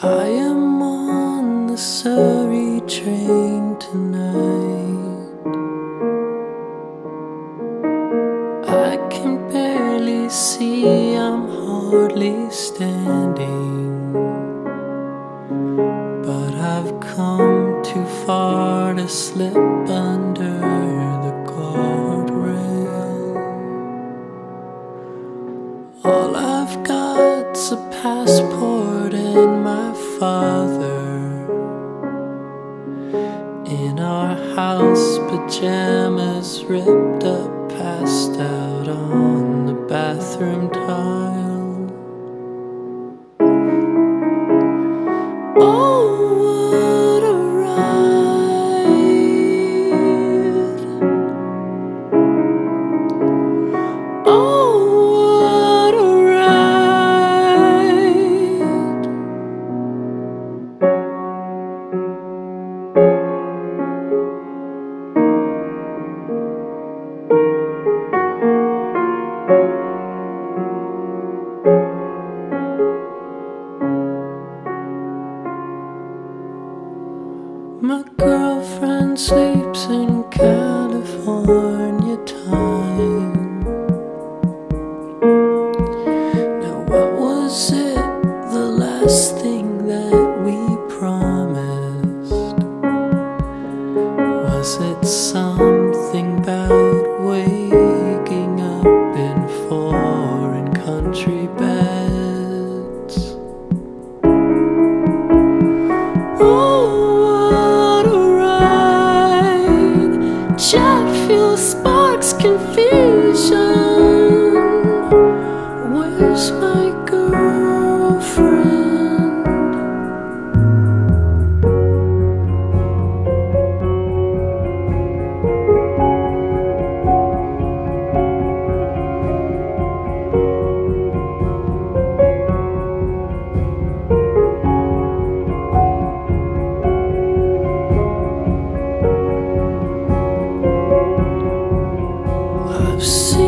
I am on the Surrey train tonight. I can barely see, I'm hardly standing. But I've come too far to slip under the guardrail. All I've got's a passport and my father. In our house, pajamas ripped up, passed out on the bathroom tile. My Was it something about waking up in foreign country beds? Oh, what a ride! Jet fuel sparks confusion. Where's my I've seen